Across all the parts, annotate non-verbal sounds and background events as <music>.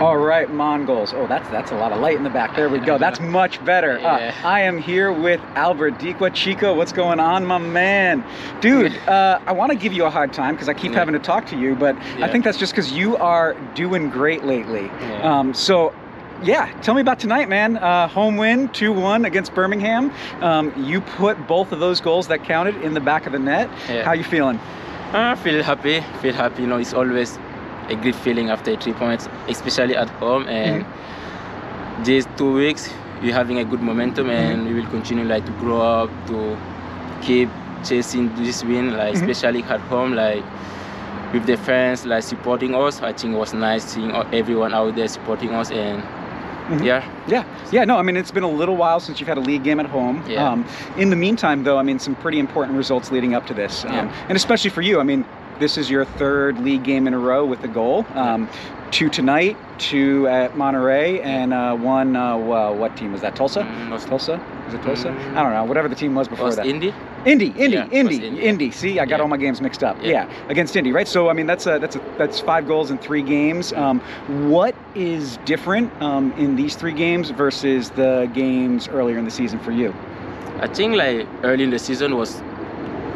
All right, Mon Goals. Oh, that's that's a lot of light in the back. There we go. That's <laughs> much better. Yeah. Uh, I am here with Albert Dikwa. Chico, what's going on, my man? Dude, uh, I want to give you a hard time because I keep Yeah. having to talk to you, but I think that's just because you are doing great lately. Yeah. Um, so, yeah, tell me about tonight, man. Uh, home win, 2-1 against Birmingham. Um, you put both of those goals that counted in the back of the net. Yeah. How you feeling? I feel happy. Feel happy. You know, it's always a good feeling after three points, especially at home. And these two weeks, we're having a good momentum, and we will continue like to grow up to keep chasing this win, like Mhm. especially at home, like with the fans like supporting us. I think it was nice seeing everyone out there supporting us, and Mhm. yeah, Yeah, yeah, no, I mean, it's been a little while since you've had a league game at home. Yeah. Um, in the meantime, though, I mean, some pretty important results leading up to this. Um, Yeah. And especially for you, I mean, this is your third league game in a row with a goal. Um, two tonight, two at Monterey, and uh, one, uh, well, what team was that? Tulsa? Mm, was- Tulsa? Was it Tulsa? Mm. I don't know, whatever the team was before was that. Indy. Indy, Indy, Yeah, Indy, Indy, Indy. See, I got Yeah. all my games mixed up. Yeah. Yeah. against Indy, right? So I mean, that's a that's a that's five goals in three games. Um, what is different um, in these three games versus the games earlier in the season for you? I think like early in the season was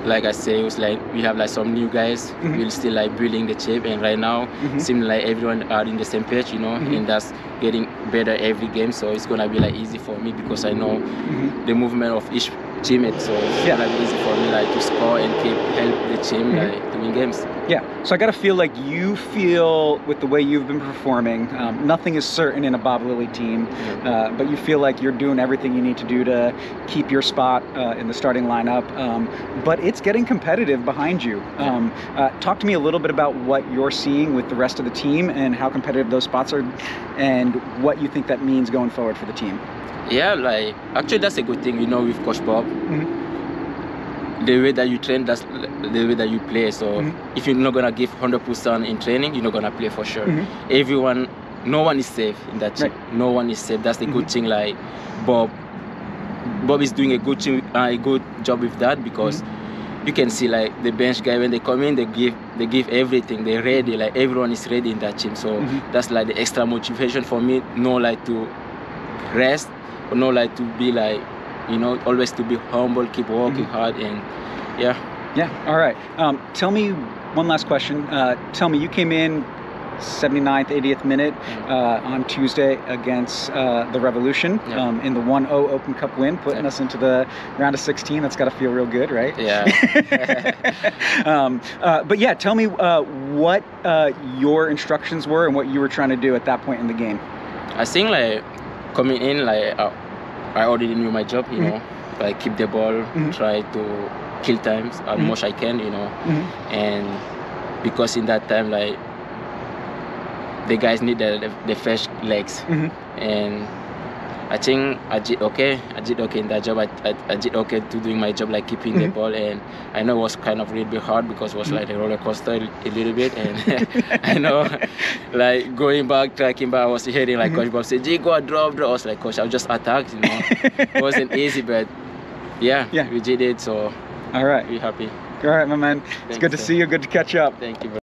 like I say, it was like we have like some new guys. Mhm. We're still like building the chip, and right now Mhm. seems like everyone are in the same page, you know, Mhm. and that's getting better every game. So it's gonna be like easy for me because I know Mhm. the movement of each teammate. So Yeah. gonna easy for me like to score and keep help the team Mhm. like to win games. Yeah. So I got to feel like you feel with the way you've been performing. Um, nothing is certain in a Bob Lilley team, uh, but you feel like you're doing everything you need to do to keep your spot uh, in the starting lineup. Um, but it's getting competitive behind you. Um, uh, talk to me a little bit about what you're seeing with the rest of the team and how competitive those spots are, and what you think that means going forward for the team. Yeah, like actually that's a good thing, you know, with Coach Bob. Mhm. The way that you train, that's the way that you play. So Mhm. if you're not gonna give 100% in training, you're not gonna play for sure. Mhm. Everyone, no one is safe in that team. Right. No one is safe. That's the good Mhm. thing. Like Bob, Bob is doing a good team, uh, a good job with that because Mm-hmm. you can see like the bench guy when they come in, they give they give everything. They're ready. Like everyone is ready in that team. So Mhm. that's like the extra motivation for me. No like to rest, or no like to be like you know always to be humble, keep working Mhm. hard, and yeah. Yeah. All right. Um, tell me one last question. Uh, tell me, you came in 79th, 80th minute uh, on Tuesday against uh, the Revolution Yeah. um, in the 1-0 Open Cup win, putting Yeah. us into the round of 16. That's got to feel real good, right? Yeah. <laughs> um, uh, but yeah, tell me uh, what uh, your instructions were and what you were trying to do at that point in the game. I think like coming in like uh, I already knew my job, you Mhm. know, like keep the ball, Mhm. try to kill times as Mhm. much I can, you know, and because in that time like the guys need the the, the fresh legs, and I think I did okay. I did okay in that job. I, I, I did okay to doing my job, like keeping the Mhm. ball. And I know it was kind of a little bit hard because it was like a roller coaster a little bit. And <laughs> I know, like going back, tracking back, I was hearing like Mhm. Coach Bob say, "G, go drop, drop." I was like, Coach, I was just attacked. You know, it wasn't <laughs> easy, but yeah, Yeah. we did it. So All right. we happy. All right, my man. It's good to sir. see you. Good to catch up. Thank you. bro.